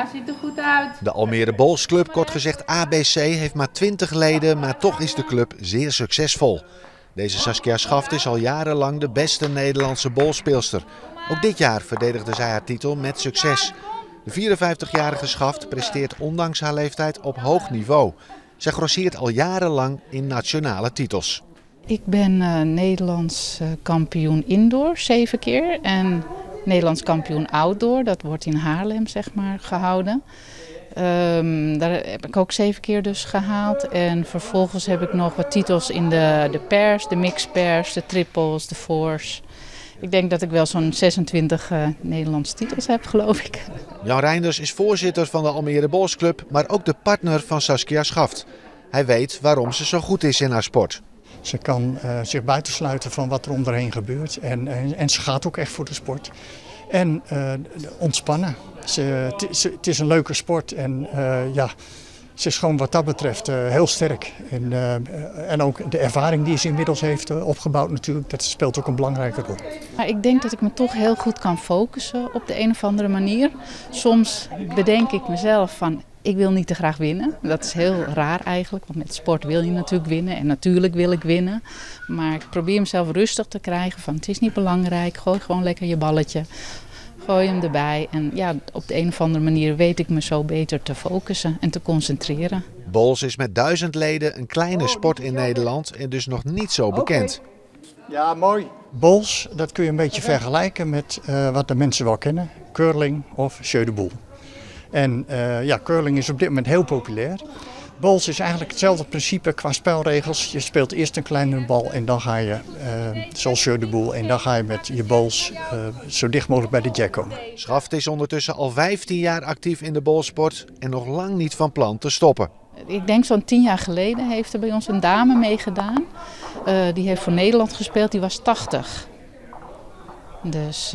Ja, ziet er goed uit. De Almere Bolsclub, kort gezegd ABC, heeft maar 20 leden, maar toch is de club zeer succesvol. Deze Saskia Schaft is al jarenlang de beste Nederlandse bolspeelster. Ook dit jaar verdedigde zij haar titel met succes. De 54-jarige Schaft presteert ondanks haar leeftijd op hoog niveau. Zij grosseert al jarenlang in nationale titels. Ik ben uh, Nederlands uh, kampioen indoor zeven keer en Nederlands kampioen outdoor. Dat wordt in Haarlem zeg maar gehouden. Um, daar heb ik ook zeven keer dus gehaald. En vervolgens heb ik nog wat titels in de, de pairs, de mixed pairs, de triples, de fours. Ik denk dat ik wel zo'n 26 uh, Nederlandse titels heb, geloof ik. Jan Reinders is voorzitter van de Almere Bolsclub, maar ook de partner van Saskia Schaft. Hij weet waarom ze zo goed is in haar sport. Ze kan uh, zich buitensluiten van wat er om haar gebeurt. En, en, ze gaat ook echt voor de sport. En uh, ontspannen. Het is een leuke sport en uh, ja, ze is gewoon wat dat betreft heel sterk. En, en ook de ervaring die ze inmiddels heeft opgebouwd natuurlijk, dat speelt ook een belangrijke rol. Maar ik denk dat ik me toch heel goed kan focussen op de een of andere manier. Soms bedenk ik mezelf van ik wil niet te graag winnen. Dat is heel raar eigenlijk, want met sport wil je natuurlijk winnen. En natuurlijk wil ik winnen. Maar ik probeer mezelf rustig te krijgen van het is niet belangrijk. Gooi gewoon lekker je balletje. Gooi hem erbij. En ja, op de een of andere manier weet ik me zo beter te focussen en te concentreren. Bols is met duizend leden een kleine sport in Nederland en dus nog niet zo bekend. Ja, mooi. Bols, dat kun je een beetje vergelijken met uh, wat de mensen wel kennen. Curling of jeu de boule. En uh, ja, curling is op dit moment heel populair. Bowls is eigenlijk hetzelfde principe qua spelregels. Je speelt eerst een kleine bal en dan ga je, uh, zoals Jeu de Boel, en dan ga je met je bowls uh, zo dicht mogelijk bij de jack komen. Schaft is ondertussen al 15 jaar actief in de bolsport en nog lang niet van plan te stoppen. Ik denk zo'n 10 jaar geleden heeft er bij ons een dame meegedaan. Uh, die heeft voor Nederland gespeeld, die was 80. Dus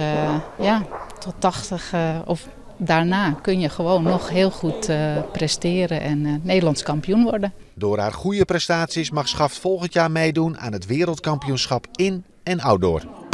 ja, tot 80 of daarna kun je gewoon nog heel goed uh, presteren en uh, Nederlands kampioen worden. Door haar goede prestaties mag Schaft volgend jaar meedoen aan het wereldkampioenschap in en outdoor.